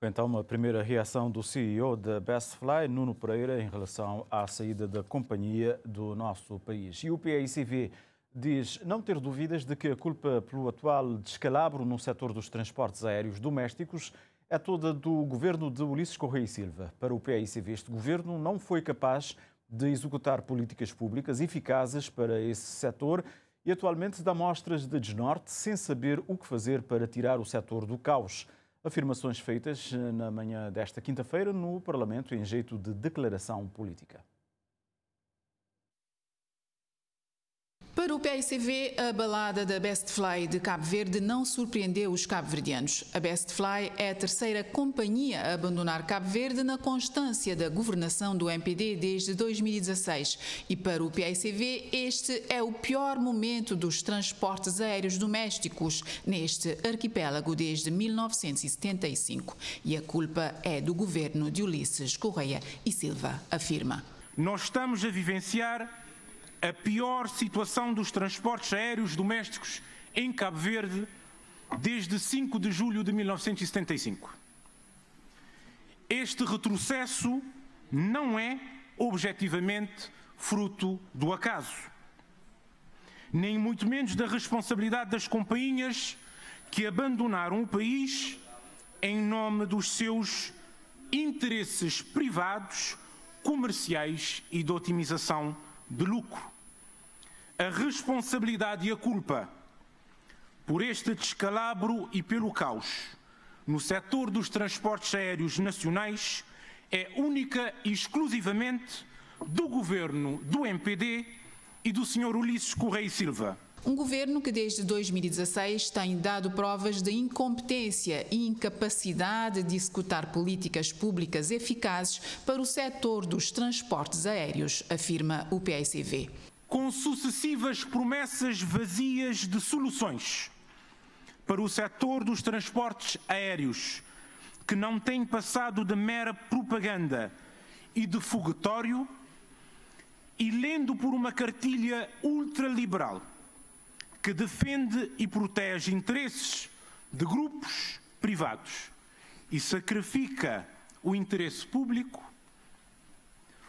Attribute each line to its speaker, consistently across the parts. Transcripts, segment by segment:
Speaker 1: Foi então uma primeira reação do CEO da Bestfly, Nuno Pereira, em relação à saída da companhia do nosso país. E o PICV diz não ter dúvidas de que a culpa pelo atual descalabro no setor dos transportes aéreos domésticos é toda do governo de Ulisses Correia e Silva. Para o PICV, este governo não foi capaz de executar políticas públicas eficazes para esse setor e atualmente dá mostras de desnorte sem saber o que fazer para tirar o setor do caos. Afirmações feitas na manhã desta quinta-feira no Parlamento em jeito de declaração política.
Speaker 2: Para o PICV, a balada da Best Fly de Cabo Verde não surpreendeu os cabo-verdianos. A Best Fly é a terceira companhia a abandonar Cabo Verde na constância da governação do MPD desde 2016. E para o PICV, este é o pior momento dos transportes aéreos domésticos neste arquipélago desde 1975. E a culpa é do governo de Ulisses Correia e Silva, afirma.
Speaker 3: Nós estamos a vivenciar a pior situação dos transportes aéreos domésticos em Cabo Verde desde 5 de julho de 1975. Este retrocesso não é objetivamente fruto do acaso, nem muito menos da responsabilidade das companhias que abandonaram o país em nome dos seus interesses privados, comerciais e de otimização de lucro. A responsabilidade e a culpa por este descalabro e pelo caos no setor dos transportes aéreos nacionais é única e exclusivamente do governo do MPD e do Sr. Ulisses Correia Silva.
Speaker 2: Um governo que desde 2016 tem dado provas de incompetência e incapacidade de executar políticas públicas eficazes para o setor dos transportes aéreos, afirma o PICV.
Speaker 3: Com sucessivas promessas vazias de soluções para o setor dos transportes aéreos, que não tem passado de mera propaganda e de foguetório, e lendo por uma cartilha ultraliberal que defende e protege interesses de grupos privados e sacrifica o interesse público,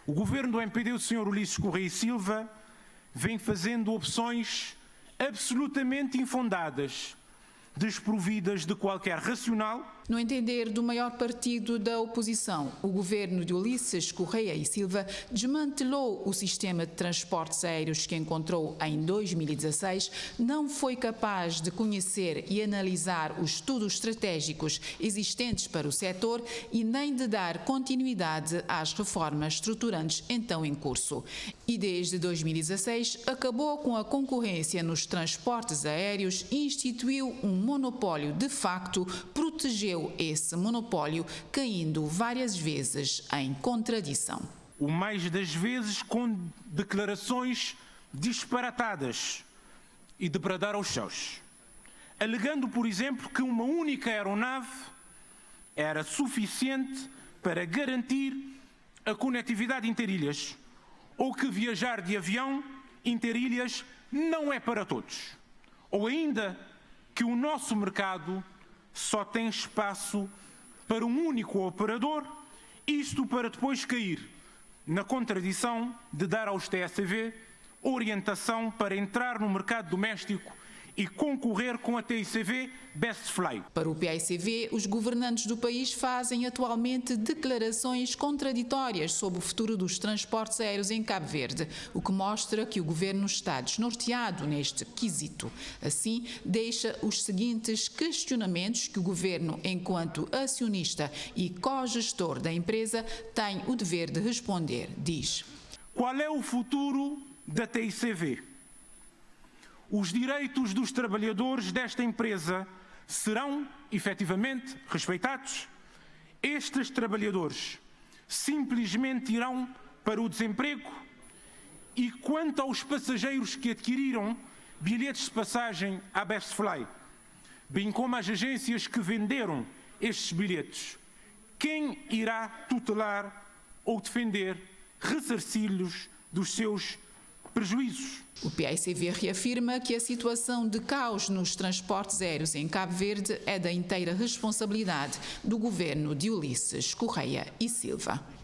Speaker 3: o governo do MPD, o Sr. Ulisses Correia Silva, vem fazendo opções absolutamente infundadas desprovidas de qualquer racional.
Speaker 2: No entender do maior partido da oposição, o governo de Ulisses Correia e Silva desmantelou o sistema de transportes aéreos que encontrou em 2016, não foi capaz de conhecer e analisar os estudos estratégicos existentes para o setor e nem de dar continuidade às reformas estruturantes então em curso. E desde 2016 acabou com a concorrência nos transportes aéreos e instituiu um monopólio de facto, protegeu esse monopólio, caindo várias vezes em contradição.
Speaker 3: O mais das vezes com declarações disparatadas e de bradar aos céus, alegando, por exemplo, que uma única aeronave era suficiente para garantir a conectividade interilhas, ou que viajar de avião interilhas não é para todos, ou ainda que o nosso mercado só tem espaço para um único operador, isto para depois cair na contradição de dar aos TSV orientação para entrar no mercado doméstico e concorrer com a TICV Best Fly.
Speaker 2: Para o PICV, os governantes do país fazem atualmente declarações contraditórias sobre o futuro dos transportes aéreos em Cabo Verde, o que mostra que o governo está desnorteado neste quesito. Assim, deixa os seguintes questionamentos que o governo, enquanto acionista e co-gestor da empresa, tem o dever de responder. Diz:
Speaker 3: Qual é o futuro da TICV? Os direitos dos trabalhadores desta empresa serão efetivamente respeitados? Estes trabalhadores simplesmente irão para o desemprego? E quanto aos passageiros que adquiriram bilhetes de passagem à Bestfly, bem como às agências que venderam estes bilhetes, quem irá tutelar ou defender, ressarcir-lhes dos seus prejuízos.
Speaker 2: O PICV reafirma que a situação de caos nos transportes aéreos em Cabo Verde é da inteira responsabilidade do governo de Ulisses Correia e Silva.